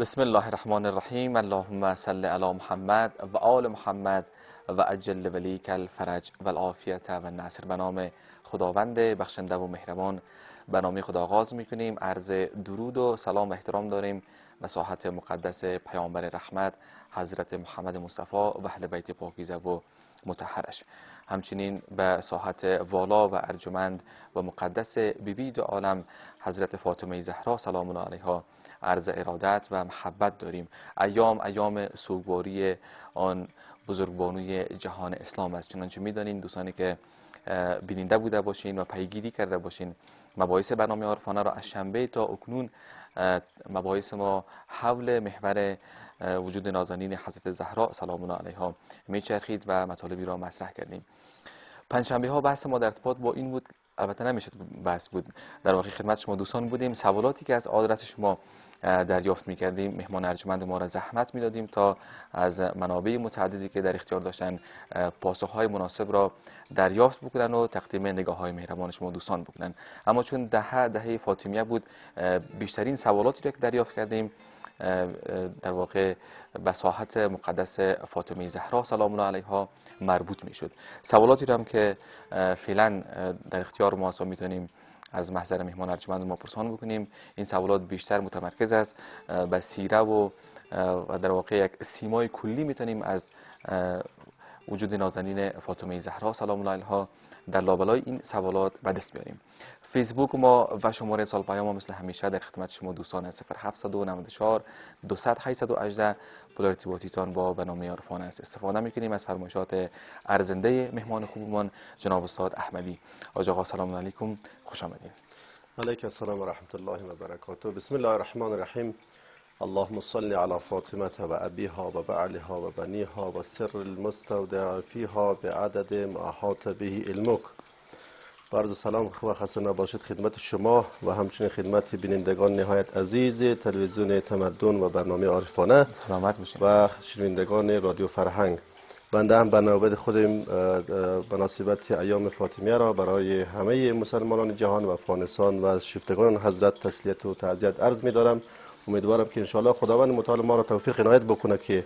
بسم الله الرحمن الرحیم اللهم صل علی محمد و آل محمد و اجل ولیک الفرج و العافیت و نصر به نام خداوند بخشنده و مهربان به نام خدا آغاز می‌کنیم عرض درود و سلام و احترام داریم به ساحت مقدس پیامبر رحمت حضرت محمد مصطفی و اهل بیت پاکیزه و متحرش همچنین به ساحت والا و ارجمند و مقدس بیبی دو عالم حضرت فاطمه زهرا سلام الله علیها عرض ارادت و محبت داریم. ایام ایام سوگواری آن بزرگبانوی جهان اسلام است. چنانچه می‌دانین دوستانی که بیننده بوده باشین و پیگیری کرده باشین مباحث برنامه عرفانه را از شنبه تا اکنون مباحث ما حول محور وجود نازنین حضرت زهرا سلام الله علیها میچرخید و مطالبی را مطرح کردیم. پنجشنبه ها بحث ما در ارتباط با این بود البته نمی‌شد بحث بود. در واقع خدمت شما دوستان بودیم. سوالاتی که از آدرس شما دریافت می کردیم مهمان ارجمند ما را زحمت می دادیم تا از منابع متعددی که در اختیار داشتن پاسخهای مناسب را دریافت بکنن و تقدیم نگاه های مهربان شما دوستان بکنن. اما چون دهه دهه فاطمیه بود بیشترین سوالاتی را که دریافت کردیم در واقع به ساحت مقدس فاطمه زهرا سلام الله علیها مربوط می شد سوالاتی را هم که فعلا در اختیار ما می‌تونیم از محضر مهمان ارجمند ما پرسان بکنیم. این سوالات بیشتر متمرکز است به سیره و در واقع یک سیمای کلی می‌تونیم از وجود نازنین فاطمه زهرا سلام الله علیها در لابلای این سوالات به دست بیاریم. فیسبوک ما و شماره سال پیام ما مثل همیشه در خدمت شما دوستان 0794 200 818 پول ارتباطیتان با برنامه عرفان است. استفاده می‌کنیم از فرمایشات ارزنده مهمان خوبمان جناب استاد احمدی. آج آقا سلام علیکم. خوش آمدید علیکم السلام و رحمت الله و برکاته. بسم الله الرحمن الرحیم اللهم صل على فاطمه و ابیها و بعلها و بنیها و سر المستودع فیها بعدد ما به علمک عرض سلام و خسته نباشد خدمت شما و همچنین خدمت بینندگان نهایت عزیز تلویزیون تمدن و برنامه عارفانه و شنوندگان رادیو فرهنگ. بنده هم به نوبت خودم مناسبت ایام فاطمیه را برای همه مسلمانان جهان و افغانستان و شفتگان حضرت تسلیت و تعزیت عرض می دارم امیدوارم که انشاءالله خداوند متعال ما را توفیق عنایت بکنه که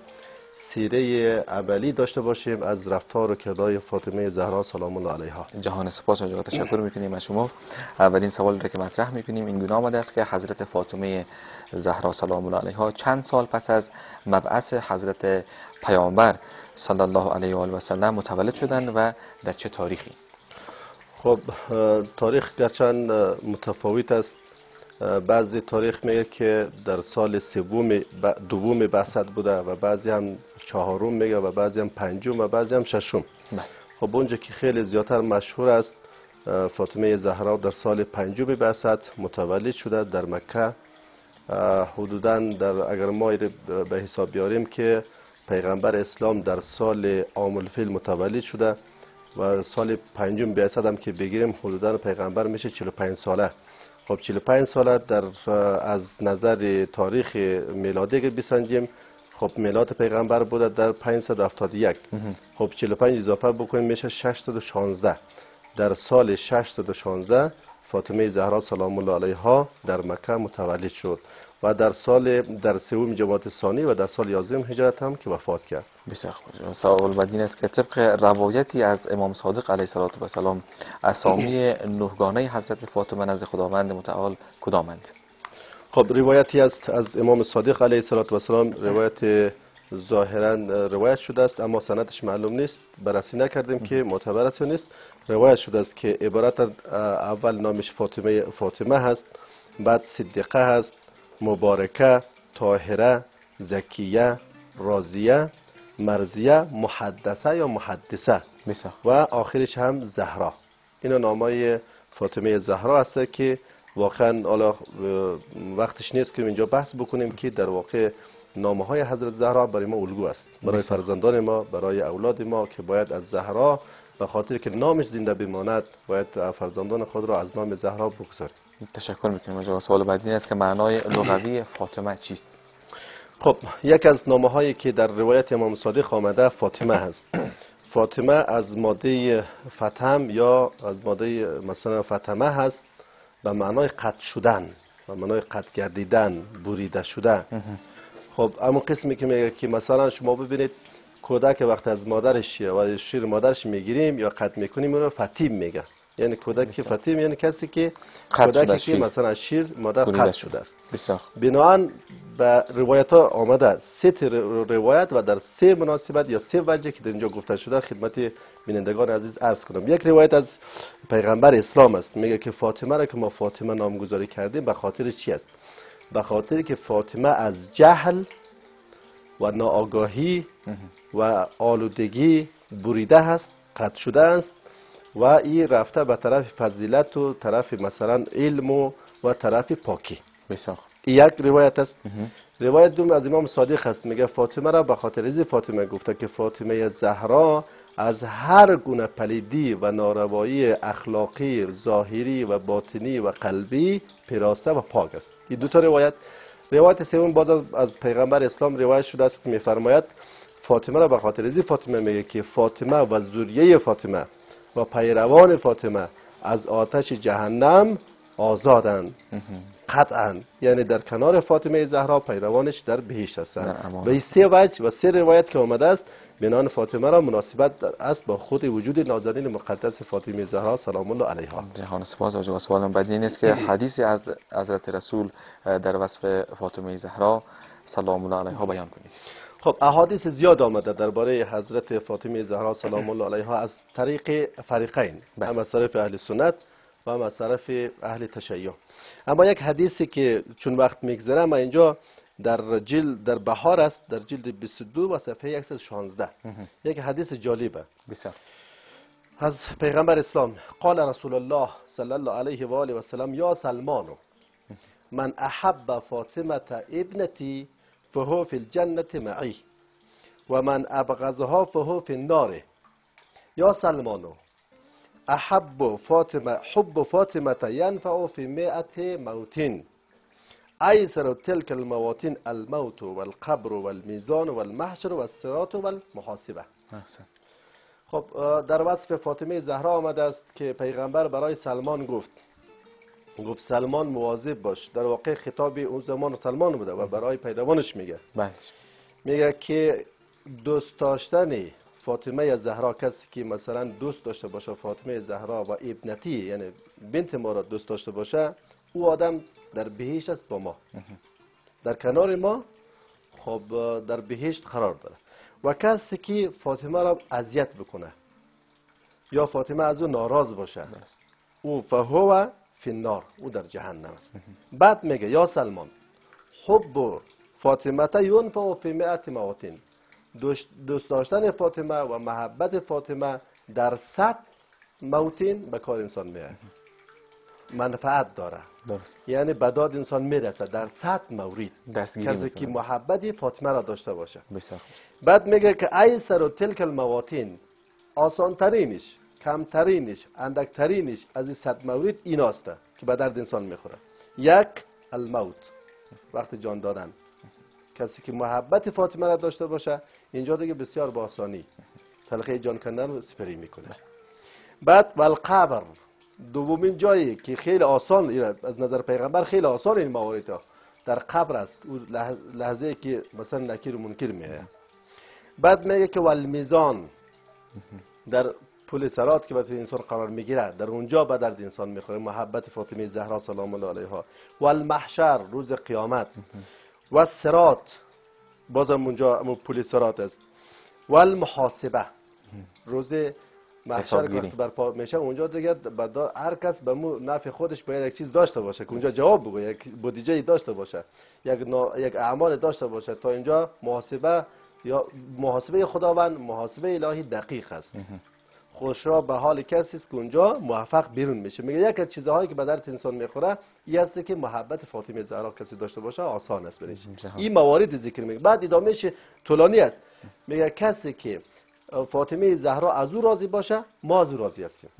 سیره عملی داشته باشیم از رفتار و کردای فاطمه زهرا سلام الله علیها. جهان سپاس و تشکر می‌کنیم از شما. اولین سوال را که مطرح می‌کنیم این گونه آمده است که حضرت فاطمه زهرا سلام الله علیها چند سال پس از مبعث حضرت پیامبر صلی الله علیه و آله و سلم متولد شدند و در چه تاریخی؟ خب تاریخ گرچند متفاوت است. بعضی تاریخ میگه که در سال سوم دوم بعثت بوده و بعضی هم چهارم میگه و بعضی هم پنجم و بعضی هم ششم. خب اونجا که خیلی زیادتر مشهور است فاطمه زهرا در سال پنجم بعثت متولد شده در مکه. حدودا در اگر ما به حساب بیاریم که پیغمبر اسلام در سال عام الفیل متولد شده و سال پنجم بعثت هم که بگیریم حدودا پیغمبر میشه 45 ساله. خب 45 ساله در از نظر تاریخ میلادی که بسنجیم خب میلاد پیغمبر بوده در 571 خب 45 اضافه بکنیم میشه 616 در سال 616 فاطمه زهرا سلام الله علیها در مکه متولد شد. و در سال در سوم جماعت ثانی و در سال 11 هجرت هم که وفات کرد. بسیار خوب. سوال بعدی است که طبق روایتی از امام صادق علیه الصلاه و سلام اسامی نهگانه حضرت فاطمه نزد خداوند متعال کدامند؟ خب روایتی است از امام صادق علیه السلام روایت ظاهرا روایت شده است اما سندش معلوم نیست. بررسی نکردیم که معتبر است یا نیست. روایت شده است که عبارت اول نامش فاطمه فاطمه هست بعد صدیقه هست. مبارکه طاهره زکیه رازیه مرزیه محدثه یا محدثه. و آخرش هم زهرا. اینا نامای فاطمه زهرا هست که واقعا حالا وقتش نیست که اینجا بحث بکنیم که در واقع نامه های حضرت زهرا برای ما الگو است. برای فرزندان ما برای اولاد ما که باید از زهرا به خاطر که نامش زنده بماند باید فرزندان خود را از نام زهرا بگذاریم. تشکر می‌کنیم سوال بعدی است که معنای لغوی فاطمه چیست؟ خب یک از نامه هایی که در روایت امام صادق آمده فاطمه هست. فاطمه از ماده فتم یا از ماده مثلا فتمه هست به معنای قطع شدن به معنای قطع گردیدن بریده شده خب اما قسمی که میگه که مثلا شما ببینید کودک وقت از مادرش و شیر مادرش می‌گیریم یا قطع می‌کنیم اون رو فتیم میگه یعنی کودک فتیم یعنی کسی که کودکی که مثلا از شیر مادر قطع شده است. بنابراین به روایت ها آمده سه روایت و در سه مناسبت یا سه وجه که در اینجا گفته شده خدمت بینندگان عزیز عرض کنم. یک روایت از پیغمبر اسلام است. میگه که فاطمه را که ما فاطمه نامگذاری کردیم به خاطر چی است؟ به خاطر که فاطمه از جهل و ناآگاهی و آلودگی بریده هست قطع شده است. و این رفته به طرف فضیلت و طرف مثلا علم و, و طرف پاکی. بسیار یک روایت است. روایت دوم از امام صادق هست میگه فاطمه را به خاطر از فاطمه گفته که فاطمه زهرا از هر گونه پلیدی و ناروایی اخلاقی ظاهری و باطنی و قلبی پیراسته و پاک است. این دو تا روایت. روایت سوم باز از پیغمبر اسلام روایت شده است که میفرماید فاطمه را به خاطر ازی فاطمه میگه که فاطمه و ذریه فاطمه و پیروان فاطمه از آتش جهنم آزادند قطعا. یعنی در کنار فاطمه زهرا پیروانش در بهشت هستند و این سه وجه و سه روایت که آمده است بنان فاطمه را مناسبت است با خود وجود نازنین مقدس فاطمه زهرا. سلام الله علیها. جهان سپاس. و سوالم بعدی نیست که حدیثی از حضرت رسول در وصف فاطمه زهرا سلام الله علیها بیان کنید. خب احادیث زیاد آمده درباره حضرت فاطمه زهرا سلام الله علیها از طریق فریقین بله. هم از طرف اهل سنت و هم از طرف اهل تشیع. اما یک حدیثی که چون وقت میگذره ما اینجا در جلد در بهار است در جلد 22 و صفحه 116 یک حدیث جالبه. بسیار. از پیغمبر اسلام قال رسول الله صلی الله علیه و آله و سلم یا سلمان من احب فاطمه ابنتی فهو في الجنة معي ومن أبغضها فهو في النار. يا سلمان أحب فاطمة حب فاطمة ينفع في مئة موت. أيسر تلك المواطن الموت والقبر والميزان والمحشر والصراط والمحاسبة خب در وصف فاطمه زهرا آمده است که پیغمبر برای سلمان گفت گفت سلمان مواظب باش. در واقع خطاب اون زمان سلمان بوده و برای پیروانش میگه. بله. میگه که دوست داشتن فاطمه زهرا کسی که مثلا دوست داشته باشه فاطمه زهرا و ابنتی یعنی بنت ما را دوست داشته باشه او آدم در بهشت است با ما. در کنار ما خب در بهشت قرار داره. و کسی که فاطمه را اذیت بکنه یا فاطمه از او ناراض باشه او فهو فی النار او در جهنم است. بعد میگه یا سلمان حب فاطمه ینفع فی مئت مواطن دوست داشتن فاطمه و محبت فاطمه در صد موتین به کار انسان میاد منفعت داره. درست. یعنی بداد انسان می‌رسه در صد مورد کسی که محبت فاطمه را داشته باشه. بسیار بعد میگه که ایسر و تلک المواطن آسان ترینش کمترینش اندکترینش از این صد مورد این است که به درد انسان می‌خوره. یک الموت. وقت جان دادن. کسی که محبت فاطمه را داشته باشه اینجا دیگه بسیار با آسانی تلخی جان کندن رو سپری می‌کنه. بعد والقبر. دومین جایی که خیلی آسان از نظر پیغمبر خیلی آسان این موارد ها. در قبر است. لحظه که مثلا نکیر و منکر میه بعد میگه که والمیزان. در پول سرات که برای انسان قرار می‌گیره در اونجا به درد انسان می‌خوره. محبت فاطمه زهرا سلام الله علیها. و المحشر روز قیامت. و سرات بازم اونجا پول سرات است. و المحاسبه روز محشر وقت برپا میشه اونجا دیگه هر کس به مو نفع خودش باید یک چیز داشته باشه که اونجا جواب بگه یک بودجه داشته باشه یک, یک اعمال داشته باشه. تا اینجا محاسبه یا محاسبه خداوند محاسبه الهی دقیق است. خوشرا به حال کسی است که اونجا موفق بیرون میشه. میگه یک از چیزهایی که به درد انسان می‌خوره این است که محبت فاطمه زهرا کسی داشته باشه آسان است برش این موارد ذکر میگه بعد ادامهش طولانی است. میگه کسی که فاطمه زهرا از او راضی باشه ما از او راضی هستیم.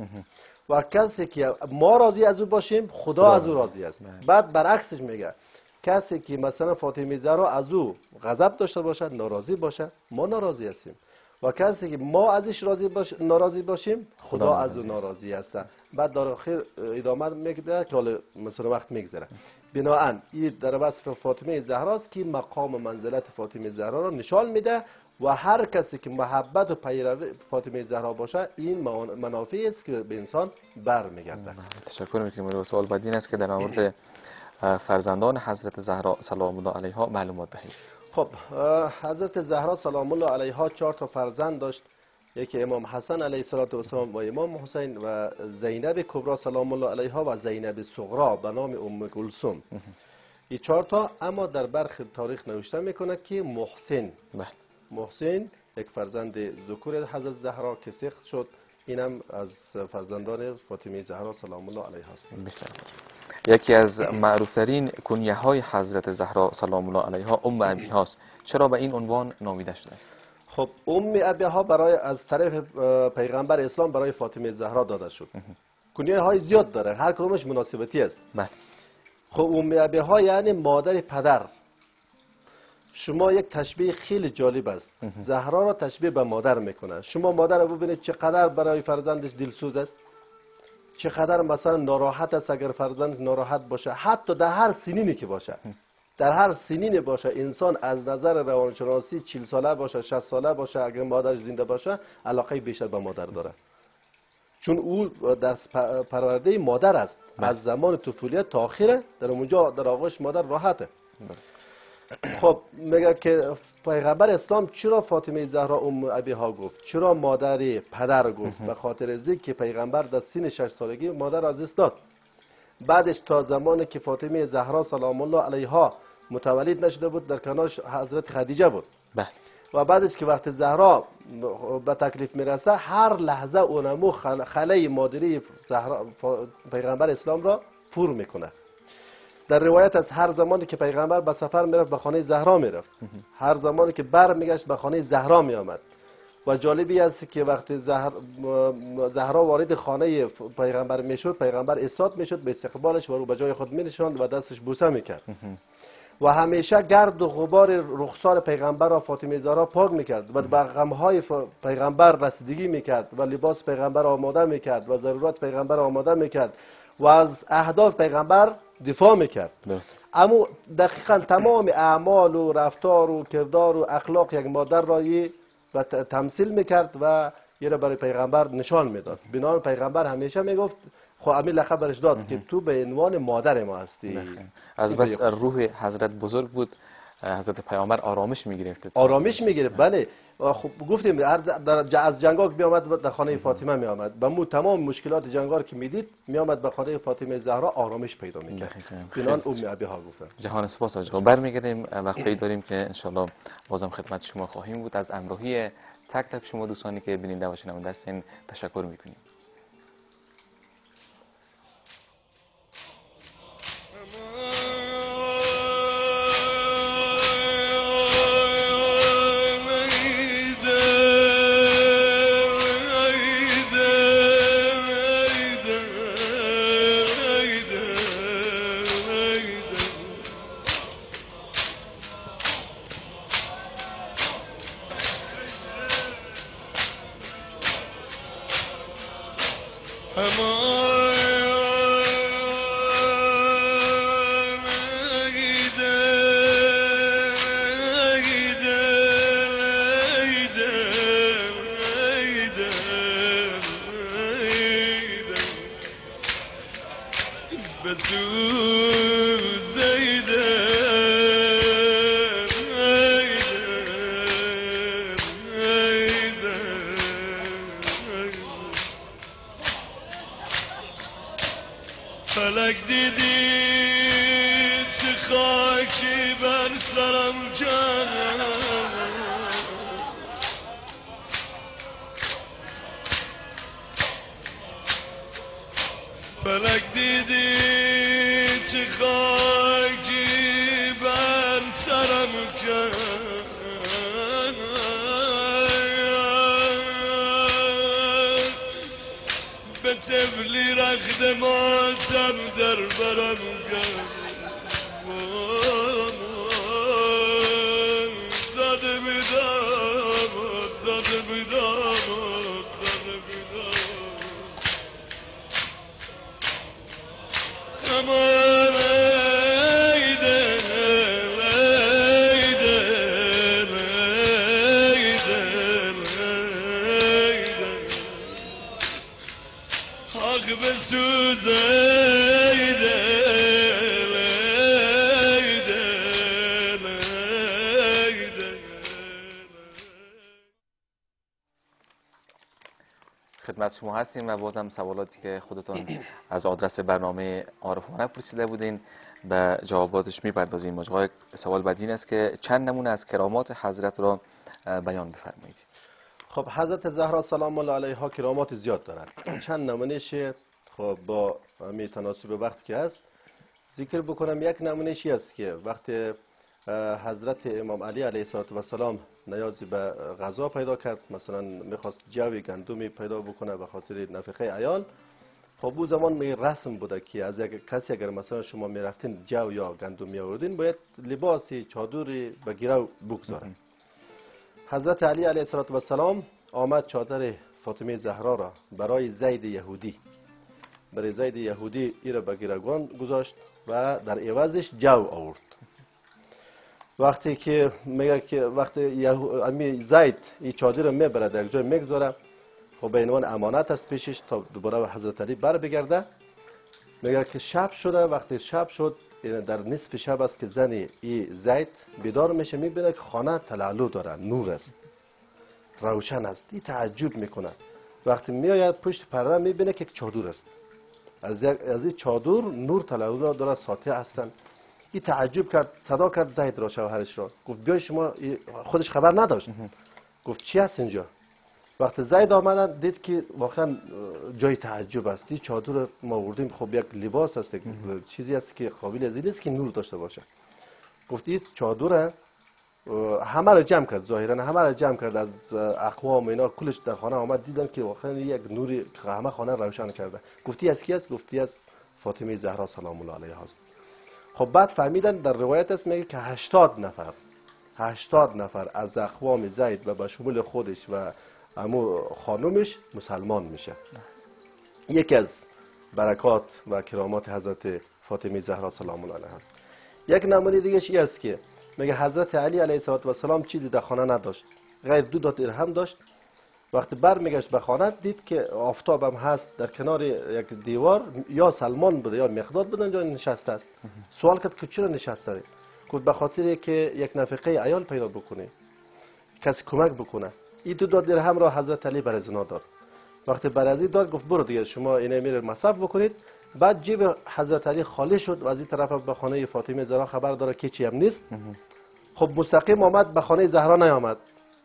و کسی که ما راضی از او باشیم خدا از او راضی است. بله. بعد برعکسش میگه کسی که مثلا فاطمه زهرا از او غضب داشته باشه ناراضی باشه ما ناراضی هستیم. و کسی که ما ازش راضی باش... ناراضی باشیم خدا, خدا از او ناراضی است. است بعد در آخر ادامه میگه که حالا مثلا وقت میگذره. بناهن این در وصف فاطمه زهراست که مقام و منزلت فاطمه زهرا را نشان میده و هر کسی که محبت و پیروی فاطمه زهرا باشه این منافعی است که به انسان برمیگرده. بله، تشکر می‌کنیم. و سوال بعدی است که در مورد فرزندان حضرت زهرا سلام الله علیها معلومات دهید. خب حضرت زهرا سلام الله علیها چهار تا فرزند داشت. یکی امام حسن علیه السلام و امام حسین و زینب کبرا سلام الله علیها و زینب صغرا به نام ام کلثوم. این چهار تا اما در برخ تاریخ نوشته می‌کنه که محسن. بله. محسن یک فرزند ذکور حضرت زهرا که سخت شد. اینم از فرزندان فاطمه زهرا سلام الله علیها است. یکی از معروفترین کنیه های حضرت زهرا سلام الله علیها ام ابی هاست چرا به این عنوان نامیده شده است؟ خب ام ابی ها برای از طرف پیغمبر اسلام برای فاطمه زهرا داده شد. کنیه های زیاد داره هر کدومش مناسبتی است. بله. خب ام ابی ها یعنی مادر پدر. شما یک تشبیه خیلی جالب است. زهرا را تشبیه به مادر می‌کنه. شما مادر رو ببینید چقدر برای فرزندش دلسوز است. چقدر مثلا ناراحت است اگر فرزند ناراحت باشه. حتی در هر سنینی که باشه. در هر سنینی باشه. انسان از نظر روانشناسی 40 ساله باشه 60 ساله باشه اگر مادرش زنده باشه علاقه بیشتر به مادر داره. چون او در پرورده مادر است. از زمان طفولیت تا آخره در اونجا در آغوش مادر راحته. خب میگه که پیغمبر اسلام چرا فاطمه زهرا ام ابی ها گفت؟ چرا مادر پدر گفت؟ به خاطر از که پیغمبر در سن 6 سالگی مادر از داد. بعدش تا زمانی که فاطمه زهرا سلام الله علیها متولد نشده بود در کنارش حضرت خدیجه بود. بله. و بعدش که وقت زهرا به تکلیف می‌رسه هر لحظه اونمو خل- خله مادری زهرا پیغمبر اسلام را پر می‌کنه در روایت از هر زمانی که پیغمبر به سفر می‌رفت به خانه زهرا می‌رفت. هر زمانی که بر میگشت به خانه زهرا میآمد. و جالبی است که وقتی زهر... زهرا وارد خانه پیغمبر می‌شد پیغمبر استاد می‌شد به استقبالش و رو به جای خود مینشاند و دستش بوسه می‌کرد. و همیشه گرد و غبار رخسار پیغمبر را فاطمه زهرا پاک می‌کرد و به غمهای پیغمبر رسیدگی می‌کرد و لباس پیغمبر آماده می‌کرد و ضرورت پیغمبر آماده می‌کرد. و از اهداف پیغمبر دفاع می‌کرد. درست اما دقیقا تمام اعمال و رفتار و کردار و اخلاق یک مادر را یه و تمثیل می‌کرد و یه را برای پیغمبر نشان می‌داد. بنابراین پیغمبر همیشه می‌گفت خب همین لقب برش داد که تو به عنوان مادر ما هستی. از این بس. روح حضرت بزرگ بود. حضرت پیامبر آرامش می‌گرفت آرامش می‌گیره بله. خب گفتیم در از جنگا که میآمد در خانه فاطمه میآمد. به مو تمام مشکلات جنگا رو که می‌دید میآمد به خانه فاطمه زهرا آرامش پیدا می‌کرد. خیلی ام ابی ها گفتن. جهان سپاس آقا برمیگردیم وقفه داریم که انشالله بازم خدمت شما خواهیم بود. از امراهی تک تک شما دوستانی که بیننده و شنونده هستین تشکر می‌کنیم. فلک خدمت شما هستیم و بازم سوالاتی که خودتان از آدرس برنامه عارفانه پرسیده بودین به جواباتش می‌پردازیم. مجموعه سوال بعدی است که چند نمونه از کرامات حضرت را بیان بفرمایید. خب حضرت زهرا سلام الله علیها کرامات زیاد دارند چند نمونهش؟ خب با می تناسب وقت که هست ذکر بکنم. یک نمونهشی است که وقتی حضرت امام علی علیه السلام نیازی به غذا پیدا کرد. مثلا می‌خواست جوی گندمی پیدا بکنه به خاطر نفقه ایال خب او زمان می رسم بوده که از یک کسی اگر مثلا شما می‌رفتین جو یا گندم می آوردین باید لباسی چادری به گیرو بگذاره حضرت علی علیه السلام آمد چادر فاطمه زهرا را برای زید یهودی. برای زید یهودی ای را به گیرگان گذاشت و در عوضش جو آورد. وقتی که میگه که وقتی امی زید این چادر رو می‌بره در جای می‌گذاره خب به عنوان امانت است پیشش تا دوباره به حضرت علی بر بگرده. میگه که شب شده وقتی شب شد در نصف شب است که زن ای زید بیدار میشه می‌بینه که خانه تلالو داره نور است روشن است این تعجب می‌کنه. وقتی میآید پشت پرده می‌بینه که چادر است. از از این چادر نور تلالو داره ساطع هستن. این تعجب کرد صدا کرد زید را شوهرش را. گفت بیای شما خودش خبر نداشت. گفت چی هست اینجا؟ وقتی زید آمدن دید که واقعا جای تعجب است. این چادر ما وردیم خب یک لباس است چیزی است که قابل از این نیست که نور داشته باشه. گفت این چادر همه را جمع کرد. ظاهرا همه را جمع کرد از اقوام اینا. کلش در خانه آمد. دیدن که واقعا یک نوری همه خانه روشن کرده. گفتی از کی است؟ گفتی از فاطمه زهرا سلام الله علیها است. خب بعد فهمیدن در روایت است میگه که 80 نفر 80 نفر از اقوام زید و به شمول خودش و امو خانومش مسلمان میشه. یکی از برکات و کرامات حضرت فاطمه زهرا سلام الله علیها است یک نمونه دیگه ای است که؟ میگه حضرت علی علیه السلام چیزی در خانه نداشت. غیر دو دات درهم داشت. وقتی برمیگشت به خانه دید که آفتاب هم هست در کنار یک دیوار یا سلمان بوده یا مقداد بودن یا نشسته است. سوال کرد که چرا نشسته گفت به خاطر که یک نفقه ایال پیدا بکنه کسی کمک بکنه. این دو داد هم را حضرت علی بر زنا داد. وقتی بر از داد گفت برو دیگه شما اینه میره مصرف بکنید. بعد جیب حضرت علی خالی شد و از این طرف به خانه فاطمه زهرا خبر داره که چی هم نیست. خب مستقیم آمد به خانه زهرا نیامد.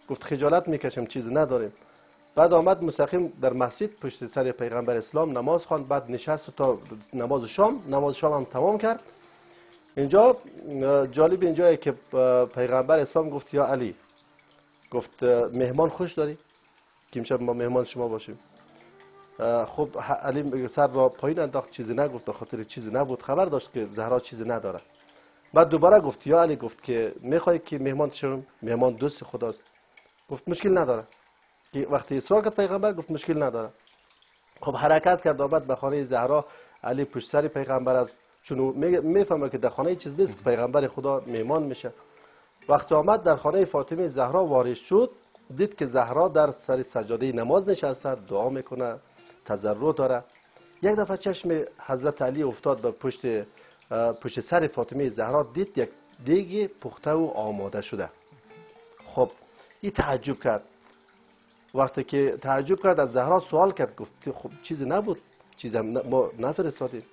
گفت خجالت می‌کشم چیزی نداریم. بعد آمد مستقیم در مسجد پشت سر پیغمبر اسلام نماز خواند. بعد نشست تا نماز شام نماز شام هم تمام کرد. اینجا جالب اینجایی که پیغمبر اسلام گفت یا علی. گفت مهمان خوش داری. که امشب ما مهمان شما باشیم. خب علی سر را پایین انداخت. چیزی نگفت به خاطر چیزی نبود. خبر داشت که زهرا چیزی نداره بعد دوباره گفت یا علی. گفت که می‌خوای که مهمان شوم؟ مهمان دوست خداست. گفت مشکل نداره که وقتی سوال کرد پیغمبر گفت مشکل نداره خب حرکت کرد آمد به خانه زهرا. علی پشت سر پیغمبر از چون می‌فهمه که در خانه چیز نیست پیغمبر خدا میمان میشه. وقتی آمد در خانه فاطمه زهرا وارد شد دید که زهرا در سر سجاده نماز نشسته دعا می‌کنه تضرع داره. یک دفعه چشم حضرت علی افتاد به پشت پشت سر فاطمه زهرا دید یک دیگی پخته و آماده شده. خب این تعجب کرد. وقتی که تعجب کرد از زهرا سوال کرد گفت خب چیزی نبود چیزی ما نفرستادیم.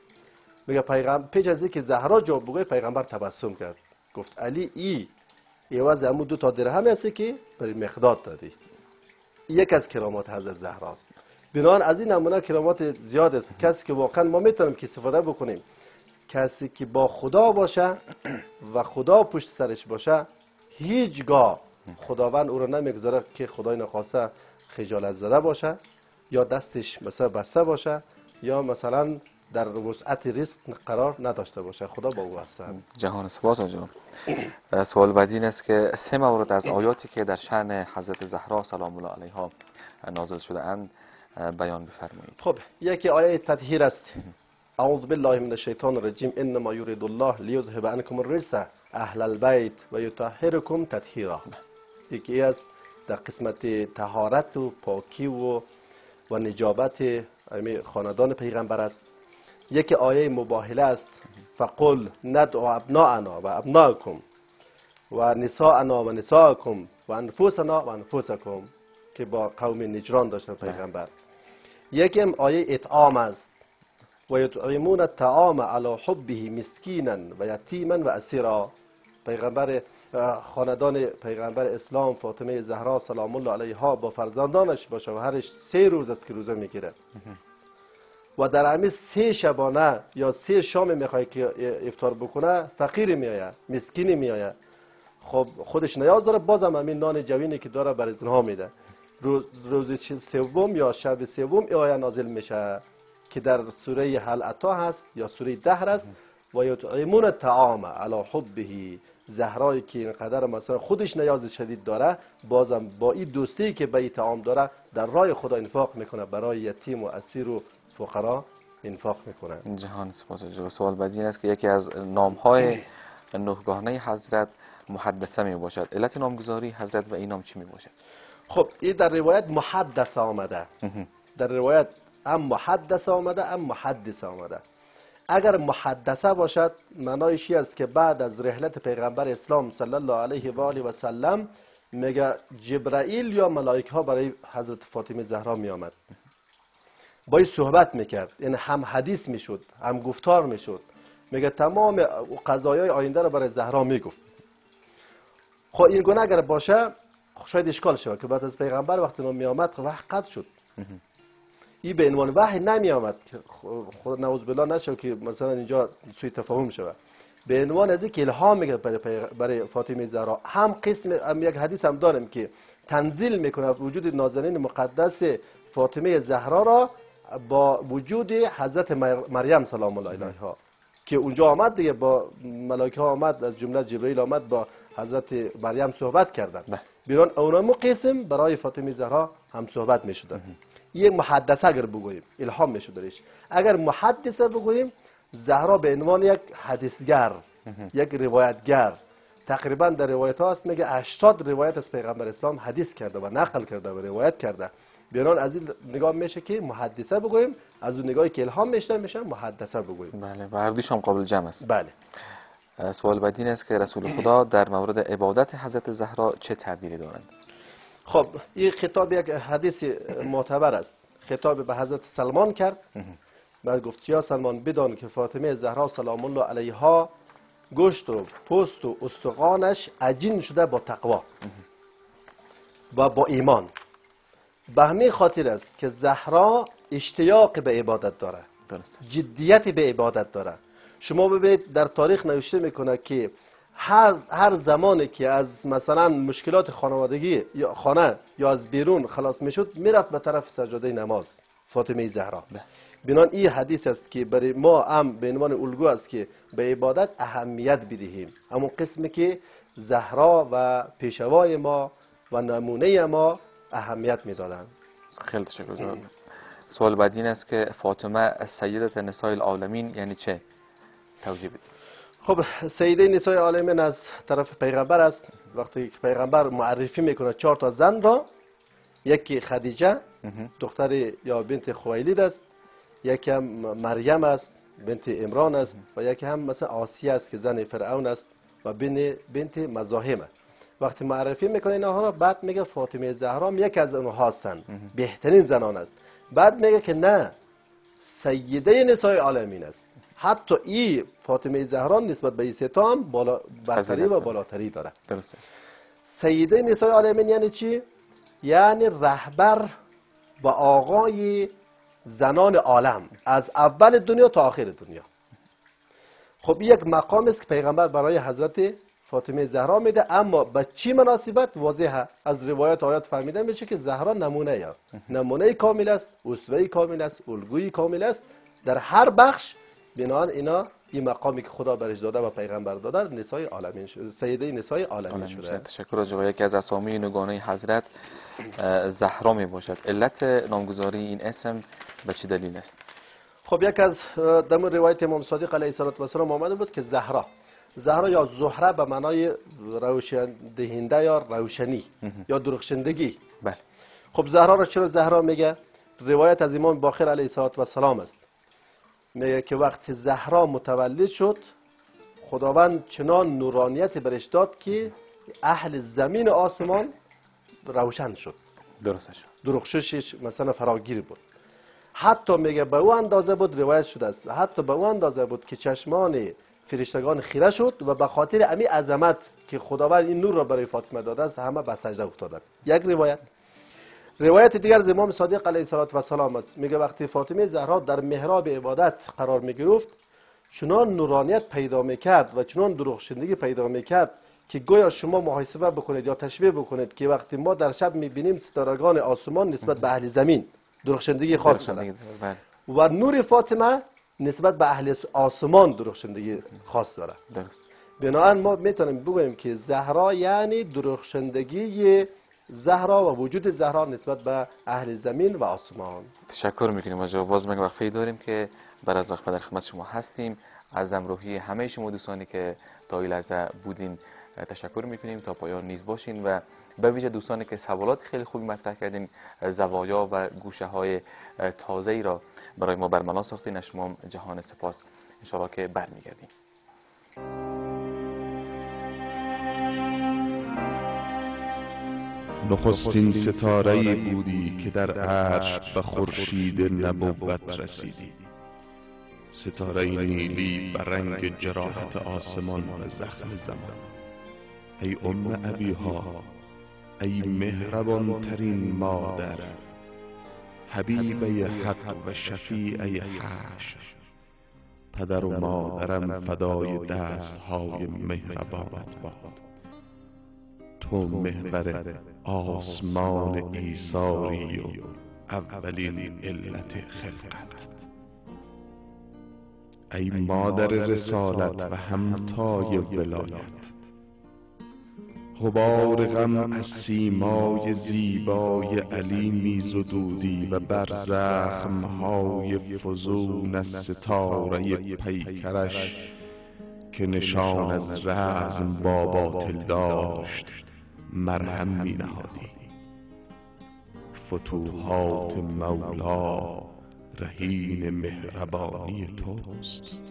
میگه پیغمبر پیش از که زهرا جواب بگه پیغمبر تبسم کرد. گفت علی ای ایواز امو دو تا درهم هستی که برای مقداد دادی. یک از کرامات حضرت زهرا است. بنان از این نمونه کرامات زیاد است. کسی که واقعا ما می‌تونیم که استفاده بکنیم کسی که با خدا باشه و خدا پشت سرش باشه هیچگاه خداوند او رو نمی‌گذاره که خدای نخواسته خجالت زده باشه یا دستش مثلا بسته باشه یا مثلا در وسعت ریسک قرار نداشته باشه. خدا با او هست جهان سپاس جناب سوال بعدی است که سه مورد از آیاتی که در شأن حضرت زهرا سلام الله علیها نازل شده اند بیان بفرمایید. خب یکی آیه تطهیر است. اعوذ بالله من الشیطان الرجیم. انما یرید الله لیذهب عنکم الرجس اهل البیت و یطهرکم تطهیرا. یکی از در قسمت تهارت و پاکی و و نجابت خاندان پیغمبر است. یکی آیه مباهله است. فقل ندعو ابناءنا و ابناءکم و نساءنا و نساءکم و انفسنا و انفسکم که با قوم نجران داشتن پیغمبر. یکی هم آیه اطعام است. و یطعمون الطعام علی حبه مسکینا و یتیما و اسیرا. پیغمبر خاندان پیغمبر اسلام فاطمه زهرا سلام الله علیها با فرزندانش با شوهرش سه روز است که روزه می‌گیره. و در همین سه شبانه یا سه شام می‌خوای که افطار بکنه فقیر میآید مسکینی میآید. خب خودش نیاز داره بازم همین نان جوینی که داره بر زنها میده. روز روز سوم یا شب سوم آیه نازل میشه که در سوره هل عطا هست یا سوره دهر است. و یطعمون الطعام علی حبه. زهرایی که اینقدر مثلا خودش نیاز شدید داره بازم با این دوستی که به طعام داره در راه خدا انفاق می‌کنه. برای یتیم و اسیر و فقرا انفاق می‌کنه. جهان سپاس. سوال بعدی است که یکی از نامهای نهگانه حضرت محدثه می باشد علت نامگذاری حضرت و این نام چی می باشد خب این در روایت محدث آمده. در روایت هم محدث آمده هم محدث آمده. اگر محدثه باشد معنایش این است که بعد از رحلت پیغمبر اسلام صلی الله علیه و آله و سلم میگه جبرائیل یا ملائکه ها برای حضرت فاطمه زهرا می آمد با این صحبت می‌کرد. یعنی هم حدیث می‌شد هم گفتار می‌شد. میگه تمام قضایای آینده رو برای زهرا می‌گفت. خب این گونه اگر باشه شاید اشکال شود که بعد از پیغمبر وقتی ما می آمد وحی قطع شد این به عنوان وحی نمی آمد که خود نعوذ بالله نشد که مثلا اینجا سوی تفاهم شود. به عنوان از اینکه الهام میگه برای, برای فاطمه زهرا هم قسم هم یک حدیث هم داریم که تنزیل می‌کنه وجود نازنین مقدس فاطمه زهرا را با وجود حضرت مر- مریم سلام الله علیها که اونجا آمد دیگه با ملائکه ها آمد از جمله جبرئیل آمد با حضرت مریم صحبت کردن بله. بیرون اونمو قسم برای فاطمه زهرا هم صحبت می شدن یه محدثه اگر بگوییم الهام می درش. اگر محدثه بگوییم زهرا به عنوان یک حدیثگر یک روایتگر تقریبا در روایت ها هست میگه 80 روایت از پیغمبر اسلام حدیث کرده و نقل کرده و روایت کرده. بیرون از این نگاه میشه که محدثه بگوییم از اون نگاهی که الهام میشته میشه محدثه بگوییم. بله و هر هم قابل جمع است. بله. سوال بعدی است که رسول خدا در مورد عبادت حضرت زهرا چه تعبیری دارند؟ خب این خطاب یک حدیث معتبر است. خطاب به حضرت سلمان کرد. بعد گفت یا سلمان بدان که فاطمه زهرا سلام الله علیها گوشت و پوست و استخوانش عجین شده با تقوا و با ایمان. به همین خاطر است که زهرا اشتیاق به عبادت داره. جدیت به عبادت داره. شما ببینید در تاریخ نوشته می‌کنه که هر, هر زمانی که از مثلا مشکلات خانوادگی یا خانه یا از بیرون خلاص می‌شد می‌رفت به طرف سجاده نماز فاطمه زهرا. بنان این حدیث است که برای ما هم به عنوان الگو است که به عبادت اهمیت بدهیم. همون قسمی که زهرا و پیشوای ما و نمونه ما اهمیت می‌دادند. خیلی تشکر سوال بعدی این است که فاطمه سیدت نسای العالمین یعنی چه؟ توضیح بدید. خب سیده نسای عالمین از طرف پیغمبر است. وقتی که پیغمبر معرفی می‌کنه چهار تا زن را یکی خدیجه دختر یا بنت خویلید است یکی هم مریم است بنت امران است و یکی هم مثلا آسیه است که زن فرعون است و بن بنت مزاحمه وقتی معرفی می‌کنه اینها را بعد میگه فاطمه زهرا هم یک از اونها هستند. بهترین زنان است. بعد میگه که نه سیده نسای عالمین است. حتی این فاطمه زهرا نسبت به این سه تا هم بالا برتری و. بالاتری داره. درسته. سیده نسای عالمین یعنی چی؟ یعنی رهبر و آقای زنان عالم از اول دنیا تا آخر دنیا. خب یک مقام است که پیغمبر برای حضرت فاطمه زهرا میده اما به چی مناسبت؟ واضحه از روایت آیات فهمیده میشه که زهرا نمونه یا. نمونه کامل است اسوه کامل است الگوی کامل است. در هر بخش بنابراین اینا این مقامی که خدا برش داده و پیغمبر داده نسای عالمین شده سیده نسای عالمین عالم شده. تشکر از یکی از اسامی نگانه حضرت زهرا می باشد. علت نامگذاری این اسم به چه دلیل است؟ خب یک از مورد روایت امام صادق علیه السلام آمده بود که زهرا زهرا یا زهره به معنای روشن دهنده یا روشنی یا درخشندگی. بله. خب زهرا را چرا زهرا میگه؟ روایت از امام باخر علیه السلام است. میگه که وقتی زهرا متولد شد خداوند چنان نورانیت برش داد که اهل زمین آسمان روشن شد. درست شد. درخششش مثلا فراگیر بود. حتی میگه به او اندازه بود روایت شده است. حتی به او اندازه بود که چشمان فرشتگان خیره شد و به خاطر امی عظمت که خداوند این نور را برای فاطمه داده است همه به سجده افتادند. یک روایت. روایت دیگر از امام صادق علیه و سلام است. میگه وقتی فاطمه زهرا در محراب عبادت قرار می‌گرفت چنان نورانیت پیدا می‌کرد و چنان درخشندگی پیدا می‌کرد که گویا شما محاسبه بکنید یا تشبیه بکنید که وقتی ما در شب می‌بینیم ستارگان آسمان نسبت به اهل زمین درخشندگی خاص دارند بله و نور فاطمه نسبت به اهل آسمان درخشندگی خاص داره. درست. بنابراین ما می‌تونیم بگوییم که زهرا یعنی درخشندگی زهرا و وجود زهرا نسبت به اهل زمین و آسمان. تشکر می‌کنیم از باز مگه وقفه داریم که بر از وقت در خدمت شما هستیم. از روحی همه شما دوستانی که تا این بودین تشکر می‌کنیم. تا پایان نیز باشین و به ویژه دوستانی که سوالات خیلی خوبی مطرح کردین زوایا و گوشه های تازه ای را برای ما برملا ساختین. از شما جهان سپاس. انشاءالله که برمیگردیم. نخستین ستاره بودی که در عرش به خورشید نبوت رسیدی. ستاره نیلی به رنگ جراحت آسمان و زخم زمان. ای ام ابیها ای مهربان ترین مادر. حبیبه حق و شفیعه حشر. پدر و مادرم فدای دست های مهربانت باد. تو محور آسمان ایساری و اولین علت خلقت. ای مادر رسالت و همتای ولایت. غبار غم از سیمای زیبای علی میزدودی و بر زخمهای فزون از ستاره پیکرش که نشان از رزم با باطل داشت. مرهم می نهادی فتوحات مولا رهین مهربانی توست.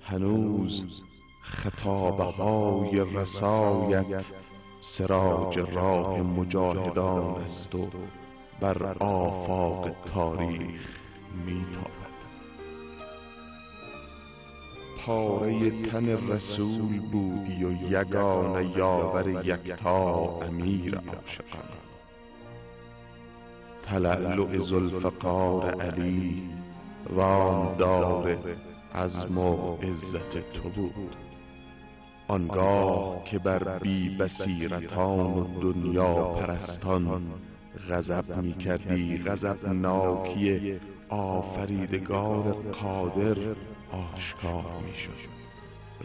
هنوز خطابه های رسایت سراج راه مجاهدان است و بر آفاق تاریخ میتابد. پاره تن رسول بودی و یگانه یاور یکتا امیر عاشقان. تلالو زلفقار علی وام دار عزم و عزت تو بود. آنگاه که بر بی بصیرتان و دنیا پرستان غضب می کردی غضب ناکی آفریدگار قادر. آشکار می شد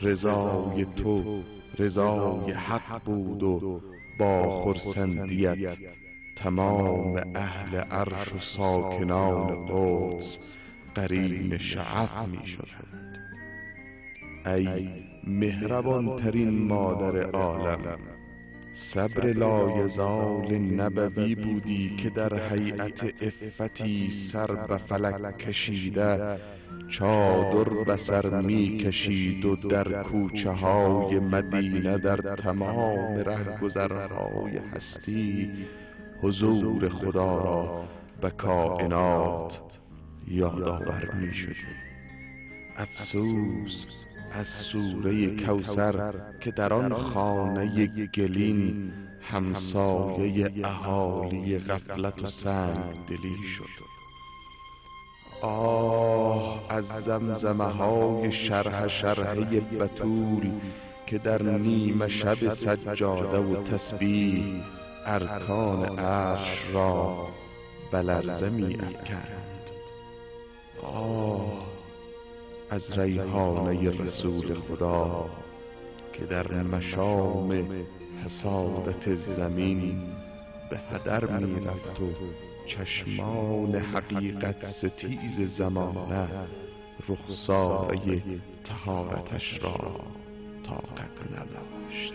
رضای تو رضای حق بود و با خرسندیت. تمام اهل عرش و ساکنان قدس قرین شعف می شدند ای مهربان ترین مادر عالم صبر لایزال نبوی بودی که در هیئت افتی سر به فلک کشیده. چادر به سر می کشید و در کوچه های مدینه در تمام رهگذرهای هستی حضور خدا را به کائنات یادآور می شدی افسوس از سوره کوسر که در آن خانه گلین همسایه اهالی غفلت و سنگ دلی شد. آه از زمزمه های شرح شرحه بتول که در نیمه شب سجاده و تسبیح ارکان عرش را بلرزه می افکند. آه از ریحانه رسول خدا که در مشام حسادت زمین به هدر می رفت و چشمان حقیقت ستیز زمانه رخساره تهارتش را طاقت نداشت.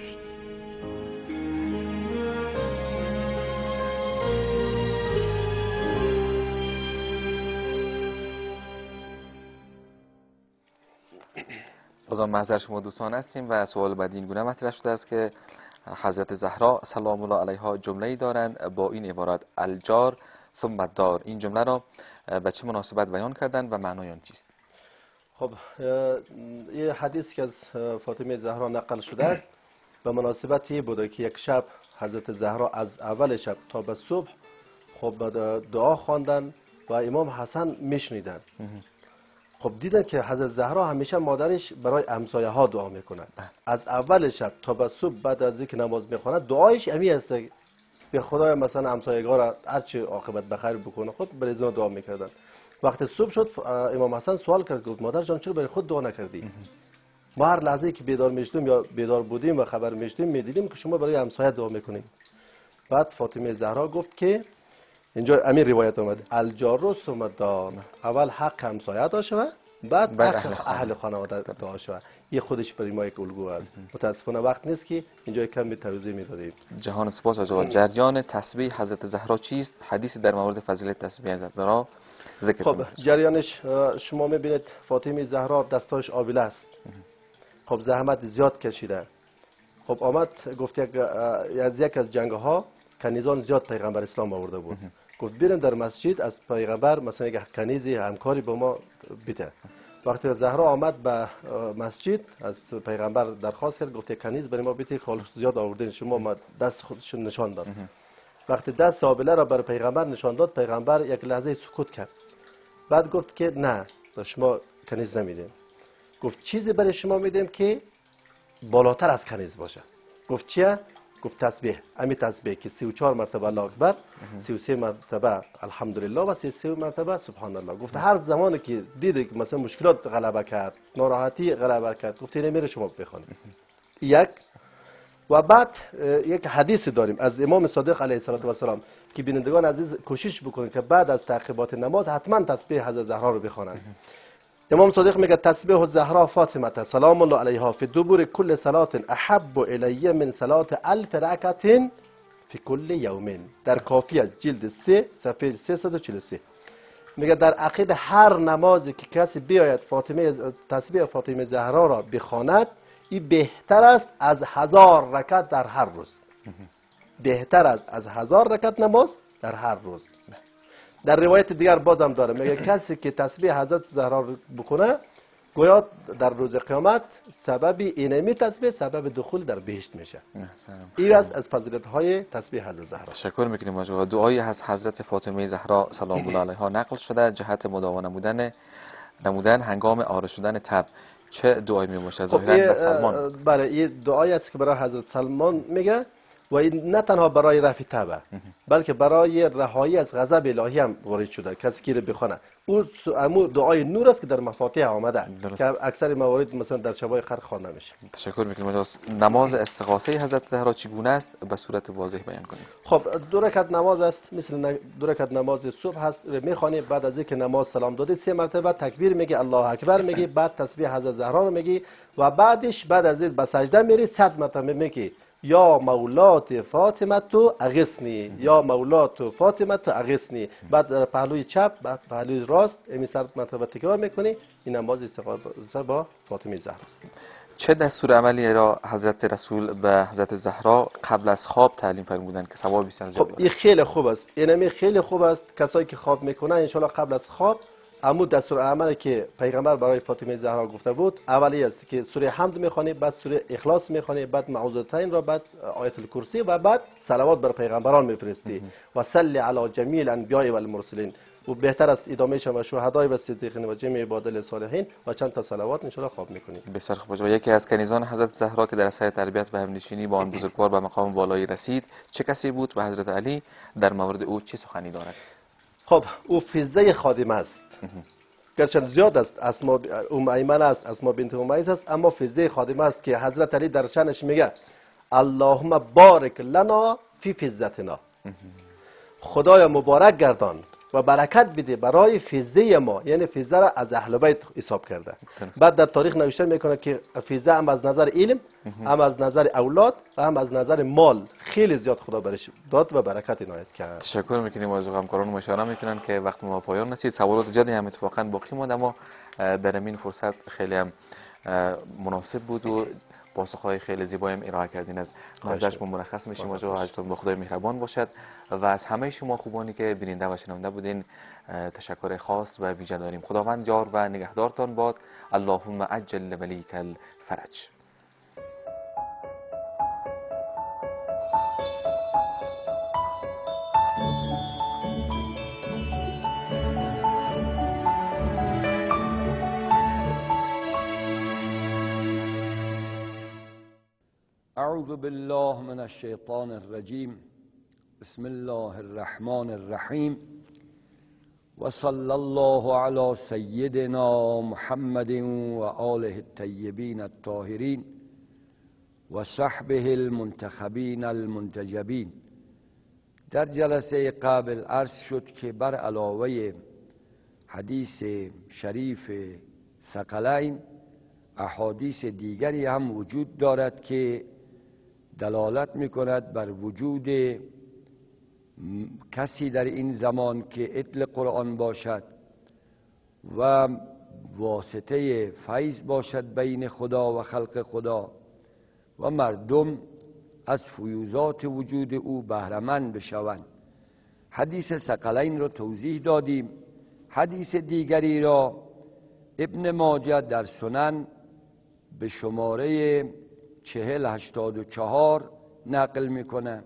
بازم محضر شما دوستان هستیم و سوال بعدی این گونه مطرح شده است که حضرت زهرا سلام الله علیها جمله دارند با این عبارت الجار ثم الدار این جمله را به چه مناسبت بیان کردن و معنای آن چیست؟ خب یه حدیث که از فاطمه زهرا نقل شده است. به مناسبت این بوده که یک شب حضرت زهرا از اول شب تا به صبح خب دعا خواندن و امام حسن میشنیدن. خب دیدن که حضرت زهرا همیشه مادرش برای امسایه ها دعا می‌کنن بله. از اول شب تا به صبح بعد از اینکه نماز می‌خونه دعایش امی است. به خدای مثلا همسایگان را هر چی عاقبت بخیر بکنه خود برای زن دعا می‌کردن. وقتی صبح شد امام حسن سوال کرد گفت مادر جان چرا برای خود دعا نکردی؟ ما هر لحظه که بیدار می‌شدیم یا بیدار بودیم و خبر می‌شدیم می‌دیدیم که شما برای همسایه دعا می‌کنیم. بعد فاطمه زهرا گفت که اینجا امیر روایت اومده الجار ثم دار اول حق همسایه داشته و بعد بعد حق اهل خانواده داشته و یه خودش برای ما یک الگو است. متاسفانه وقت نیست که اینجا کم به توضیح می‌دادیم. جهان سپاس از جریان. تسبیح حضرت زهرا چیست؟ حدیثی در مورد فضیلت تسبیح حضرت زهرا ذکر خب جریانش شما می‌بینید فاطمه زهرا دستاش آبیله است. خب زحمت زیاد کشیده. خب آمد گفت یک از یک از جنگ ها کنیزان زیاد پیغمبر اسلام آورده بود. گفت بیرن در مسجد از پیغمبر مثلا یک کنیزی همکاری با ما بیده. وقتی زهرا آمد به مسجد از پیغمبر درخواست کرد گفت کنیز برای ما بیتی خالص زیاد آوردین شما ما دست خودشون نشان داد. وقتی دست آبله را بر پیغمبر نشان داد پیغمبر یک لحظه سکوت کرد. بعد گفت که نه شما کنیز نمیدیم. گفت چیزی برای شما میدیم که بالاتر از کنیز باشه. گفت چیه؟ گفت تسبیح امی تسبیح که 34 مرتبه الله اکبر 33 مرتبه الحمدلله و 33 مرتبه سبحان الله گفت هر زمانی که دیدی که مثلا مشکلات غلبه کرد ناراحتی غلبه کرد گفت اینه میره شما بخونید یک و بعد یک حدیث داریم از امام صادق علیه السلام که بینندگان عزیز کوشش بکنید که بعد از تعقیبات نماز حتما تسبیح حضرت زهرا رو بخوانند. امام صادق میگه تسبیح الزهرا فاطمه سلام الله علیها فی دبور کل صلات احب الی من صلات الف رکعت فی کل یومین. در کافی از جلد 3 صفحه 343 میگه در عقیب هر نمازی که کسی بیاید فاطمه تسبیح فاطمه زهرا را بخواند این بهتر است از هزار رکعت در هر روز. بهتر است از هزار رکعت نماز در هر روز. در روایت دیگر بازم داره. میگه کسی که تسبیح حضرت زهرا رو بکنه گویا در روز قیامت سبب اینمی تسبیح سبب دخول در بهشت میشه. این است از فضیلت های تسبیح حضرت زهرا. تشکر می‌کنیم آقا دعایی از حضرت فاطمه زهرا سلام الله علیها نقل شده جهت مداوا نمودن نمودن هنگام آره شدن تب. چه دعایی می باشد خب ظاهرا به سلمان. بله این دعایی است که برای حضرت سلمان میگه. و این نه تنها برای رفع تبه بلکه برای رهایی از غضب الهی هم وارد شده کسی که بخونه. او امو دعای نور است که در مفاتیح آمده درست. که اکثر موارد مثلا در شبای قرق خوانده میشه. تشکر می‌کنیم. از آقا. نماز استغاثه حضرت زهرا چگونه است؟ به صورت واضح بیان کنید. خب دو رکعت نماز است مثل دو رکعت نماز صبح هست. می‌خوانی بعد از اینکه نماز سلام دادی سه مرتبه تکبیر میگی الله اکبر میگی بعد تسبیح حضرت زهرا رو میگی و بعدش بعد از این به سجده میری صد مرتبه میگی. یا مولات فاطمه تو اغسنی یا مولات فاطمه تو اغسنی. بعد در پهلوی چپ بعد پهلوی راست امی صد مرتبه تکرار می‌کنی این نماز استغاثه با فاطمه زهرا است چه دستور عملی را حضرت رسول به حضرت زهرا قبل از خواب تعلیم فرمودند که ثواب زیاد خب؟ این خیلی خوب است. اینمی خیلی خوب است. کسایی که خواب می‌کنن انشالله قبل از خواب امو دستور عملی که پیغمبر برای فاطمه زهرا گفته بود اولی است که سوره حمد می‌خوانی بعد سوره اخلاص می‌خوانی بعد معوذتین را بعد آیت الکرسی و بعد صلوات بر پیغمبران میفرستی. و صلی علی جمیع الانبیاء و المرسلین. و بهتر است ادامه و شهدای و صدیقین و جمع عباد صالحین و چند تا صلوات انشالله خواب می‌کنی بسیار خوب یکی از کنیزان حضرت زهرا که در اثر تربیت و همنشینی با آن بزرگوار به مقام بالایی رسید چه کسی بود و حضرت علی در مورد او چه سخنی دارد؟ خب او فیزه خادم است. گرچه زیاد است اسما ام ایمن است اسما بنت امیس است اما فیزه خادم است که حضرت علی در شانش میگه اللهم بارک لنا فی فیزتنا خدایا مبارک گردان. و برکت بده برای فیزه ما. یعنی فیزه را از اهل بیت حساب کرده. بعد در تاریخ نوشته می‌کنه که فیزه هم از نظر علم هم از نظر اولاد و هم از نظر مال. خیلی زیاد خدا برش داد و برکت عنایت کرد. تشکر می‌کنیم از همکاران اشاره می‌کنن که وقت ما پایان رسید. سوالات زیادی هم اتفاقا باقی ماند اما در این فرصت خیلی هم مناسب بود و پاسخهای خیلی زیبایی هم ارائه کردین. از مزدش مرخص میشیم. و حجتون به خدای مهربان باشد. و از همه شما خوبانی که بیننده و شنونده بودین تشکر خاص و ویژه داریم. خداوند یار و نگهدارتان باد. اللهم عجل ولیک الفرج. أعوذ بالله من الشيطان الرجيم. بسم الله الرحمن الرحيم. وصلى الله على سيدنا محمد وآله الطيبين الطاهرين وصحبه المنتخبين المنتجبين. در جلسه قبل عرض شد که بر علاوه حدیث شریف ثقلین احادیث دیگری هم وجود دارد که دلالت می کند بر وجود کسی در این زمان که اطل قرآن باشد و واسطه فیض باشد بین خدا و خلق خدا و مردم از فیوزات وجود او بهرمند بشوند. حدیث سقلین را توضیح دادیم. حدیث دیگری را ابن ماجد در سنن به شماره چهل هشتاد و چهار نقل می‌کنه.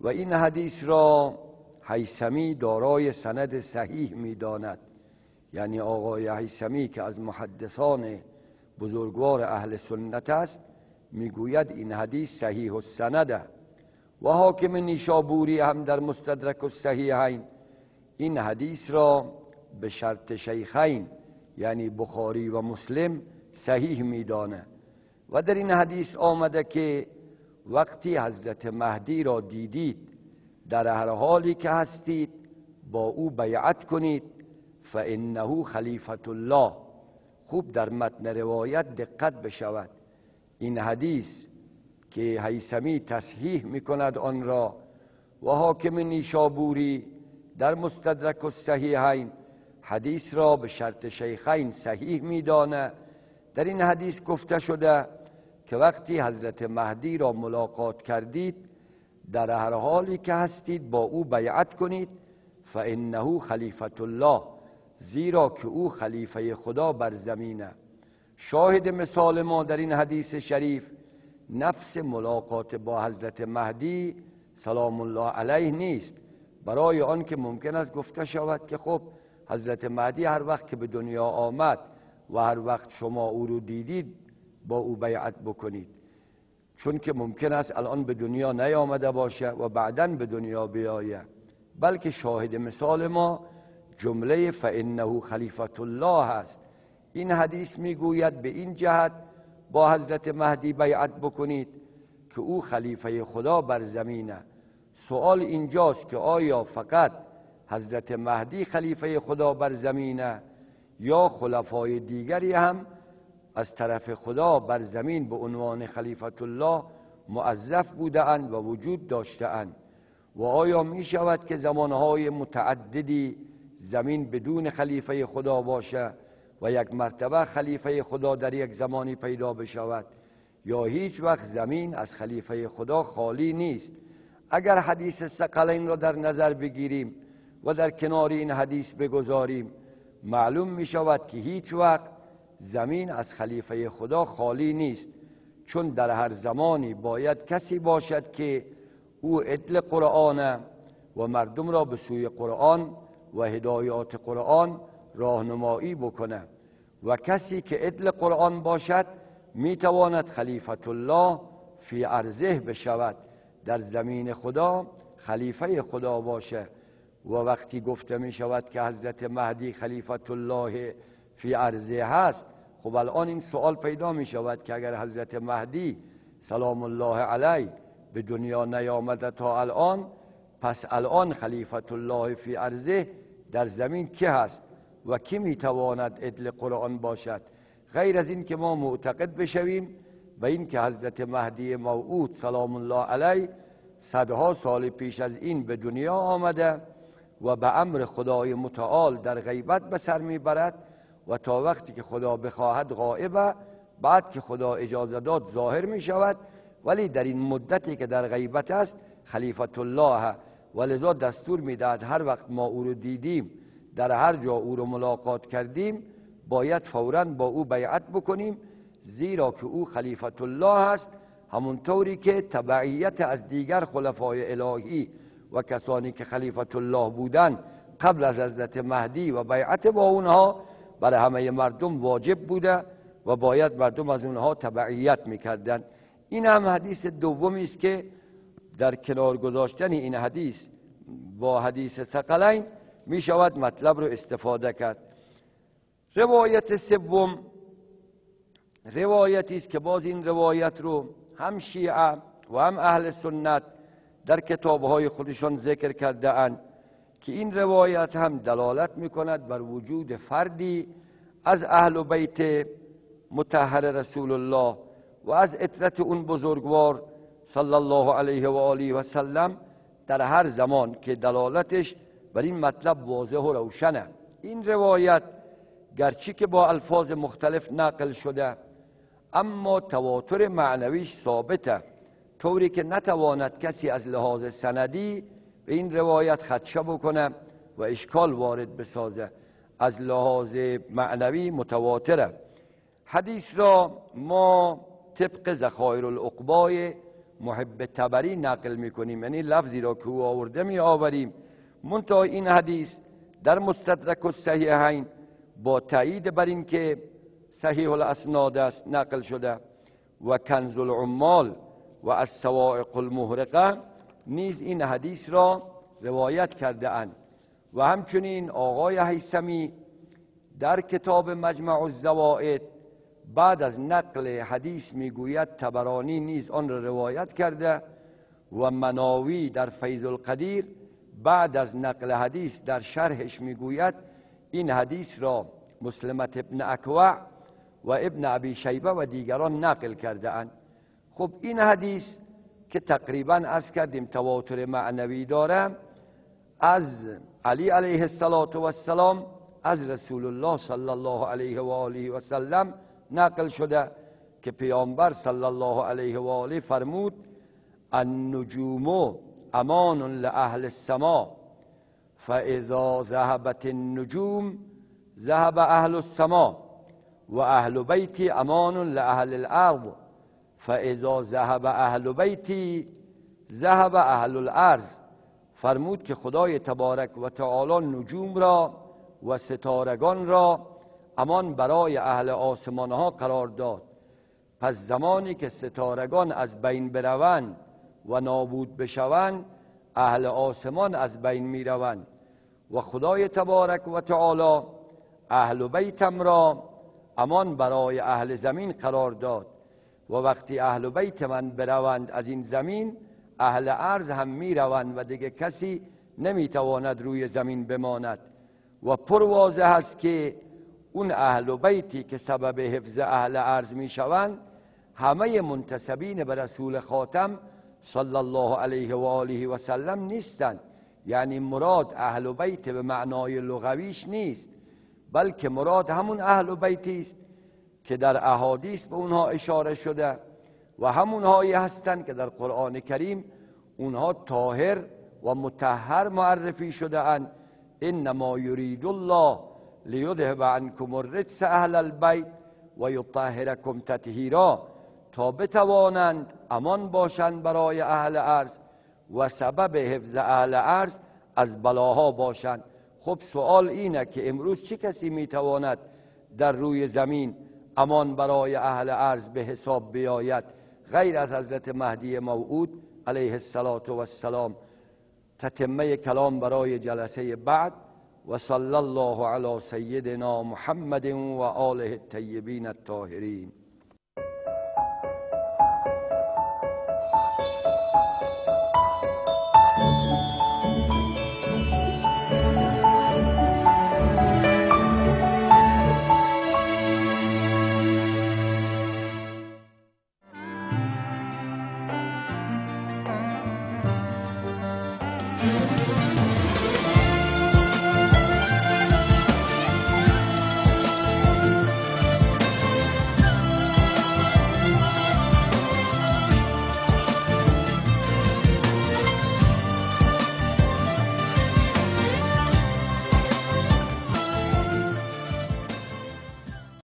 و این حدیث را حیسمی دارای سند صحیح می‌داند. یعنی آقای حیسمی که از محدثان بزرگوار اهل سنت است می‌گوید این حدیث صحیح و سنده و حاکم نیشابوری هم در مستدرک و صحیحین این حدیث را به شرط شیخین یعنی بخاری و مسلم صحیح میدانه و در این حدیث آمده که وقتی حضرت مهدی را دیدید در هر حالی که هستید با او بیعت کنید فانه خلیفت الله. خوب در متن روایت دقت بشود. این حدیث که حیثمی تصحیح می کند آن را و حاکم نیشابوری در مستدرک و صحیحین حدیث را به شرط شیخین صحیح میدانه در این حدیث گفته شده که وقتی حضرت مهدی را ملاقات کردید در هر حالی که هستید با او بیعت کنید فانه خلیفت الله زیرا که او خلیفه خدا بر زمینه شاهد مثال ما در این حدیث شریف نفس ملاقات با حضرت مهدی سلام الله علیه نیست. برای آن که ممکن است گفته شود که خب حضرت مهدی هر وقت که به دنیا آمد و هر وقت شما او رو دیدید با او بیعت بکنید. چون که ممکن است الان به دنیا نیامده باشه و بعدا به دنیا بیایه. بلکه شاهد مثال ما جمله فانه خلیفت الله است. این حدیث می‌گوید به این جهت با حضرت مهدی بیعت بکنید که او خلیفه خدا بر زمینه. سوال اینجاست که آیا فقط حضرت مهدی خلیفه خدا بر زمینه یا خلفای دیگری هم از طرف خدا بر زمین به عنوان خلیفت الله معذف بودند و وجود داشتهاند. و آیا می شود که زمانهای متعددی زمین بدون خلیفه خدا باشه و یک مرتبه خلیفه خدا در یک زمانی پیدا بشود؟ یا هیچ وقت زمین از خلیفه خدا خالی نیست؟ اگر حدیث سقلین را در نظر بگیریم و در کنار این حدیث بگذاریم معلوم می شود که هیچ وقت زمین از خلیفه خدا خالی نیست چون در هر زمانی باید کسی باشد که او ادل قرآن و مردم را به سوی قرآن و هدایات قرآن راهنمایی بکنه. و کسی که ادل قرآن باشد می‌تواند خلیفت الله فی ارزه بشود. در زمین خدا خلیفه خدا باشه. و وقتی گفته می شود که حضرت مهدی خلیفت الله فی عرضه هست. خب الان این سوال پیدا می شود که اگر حضرت مهدی سلام الله علیه به دنیا نیامده تا الان پس الان خلیفت الله فی عرضه در زمین کی هست و کی می‌تواند ادل قرآن باشد؟ غیر از این که ما معتقد بشویم و این که حضرت مهدی موعود سلام الله علیه صدها سال پیش از این به دنیا آمده و به امر خدای متعال در غیبت به سر می‌برد و تا وقتی که خدا بخواهد غائبه بعد که خدا اجازه داد ظاهر می شود. ولی در این مدتی که در غیبت است خلیفت الله و لذا دستور می‌دهد هر وقت ما او رو دیدیم در هر جا او رو ملاقات کردیم باید فورا با او بیعت بکنیم. زیرا که او خلیفت الله است همونطوری که تبعیت از دیگر خلفای الهی و کسانی که خلیفت الله بودند قبل از حضرت مهدی و بیعت با اونها برای همه مردم واجب بوده و باید مردم از اونها تبعیت می‌کردند. این هم حدیث دومی است که در کنار گذاشتن این حدیث با حدیث ثقلین می شود مطلب رو استفاده کرد. روایت سوم روایتی است که باز این روایت رو هم شیعه و هم اهل سنت در کتابهای خودشان ذکر کرده اند. که این روایت هم دلالت می کند بر وجود فردی از اهل بیت متحر رسول الله و از اطرت اون بزرگوار صلی الله علیه و آله و سلم در هر زمان که دلالتش بر این مطلب واضح و روشنه. این روایت گرچه که با الفاظ مختلف نقل شده اما تواتر معنویش ثابته. طوری که نتواند کسی از لحاظ سندی به این روایت خدشه بکنه و اشکال وارد بسازه. از لحاظ معنوی متواتره. حدیث را ما طبق زخایر العقبای محب تبری نقل می‌کنیم. یعنی لفظی را که او آورده می آوریم منتها این حدیث در مستدرک و صحیحین با تایید بر این که صحیح الاسناد است نقل شده. و کنز العمال و از سوائق المهرقه نیز این حدیث را روایت کرده اند و همچنین آقای حیسمی در کتاب مجمع الزوائد بعد از نقل حدیث می‌گوید تبرانی نیز آن را روایت کرده و مناوی در فیض القدیر بعد از نقل حدیث در شرحش می‌گوید این حدیث را مسلمت ابن اکوع و ابن ابی شیبه و دیگران نقل کرده اند خب این حدیث که تقریبا از کردیم تواتر معنوی داره از علی علیه السلام از رسول الله صلی الله علیه و آله و سلم نقل شده که پیامبر صلی الله علیه و آله فرمود النجوم امان لاهل السما فاذا ذهبت النجوم ذهب اهل السما و اهل بیتی امان لاهل الارض فاذا ذهب اهل بیتی ذهب اهل الارض فرمود که خدای تبارک و تعالی نجوم را و ستارگان را امان برای اهل آسمان ها قرار داد. پس زمانی که ستارگان از بین بروند و نابود بشوند اهل آسمان از بین می‌روند. و خدای تبارک و تعالی اهل بیتم را امان برای اهل زمین قرار داد. و وقتی اهل بیت من بروند از این زمین اهل ارز هم می‌روند و دیگه کسی نمی‌تواند روی زمین بماند. و پر واضح است که اون اهل بیتی که سبب حفظ اهل ارز می شوند همه منتسبین به رسول خاتم صلی الله علیه و آله و سلم نیستند. یعنی مراد اهل بیت به معنای لغویش نیست بلکه مراد همون اهل بیتی است که در احادیث به اونها اشاره شده و همونهایی هستند که در قرآن کریم اونها طاهر و متحر معرفی شده اند. انما یرید الله لیذهب عنکم الرجس اهل البیت و یطهرکم تطهیرا. تا بتوانند امان باشند برای اهل ارز و سبب حفظ اهل ارز از بلاها باشند. خب سوال اینه که امروز چه کسی می‌تواند در روی زمین امان برای اهل ارز به حساب بیاید غیر از حضرت مهدی موعود علیه السلام تتمه کلام برای جلسه بعد وصلى الله على سيدنا محمد وآله الطيبين الطاهرين